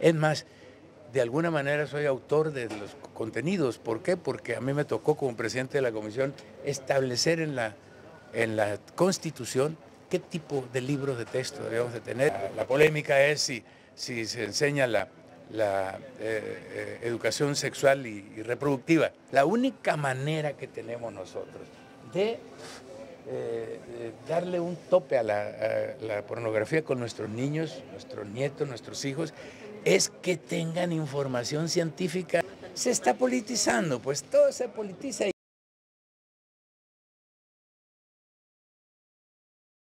Es más, de alguna manera soy autor de los contenidos. ¿Por qué? Porque a mí me tocó como presidente de la comisión establecer en la, en la Constitución qué tipo de libro de texto debemos de tener. La, polémica es si, si se enseña la, la eh, eh, educación sexual y, reproductiva. La única manera que tenemos nosotros de, eh, darle un tope a la, pornografía con nuestros niños, nuestros nietos, nuestros hijos, es que tengan información científica. Se está politizando, pues todo se politiza.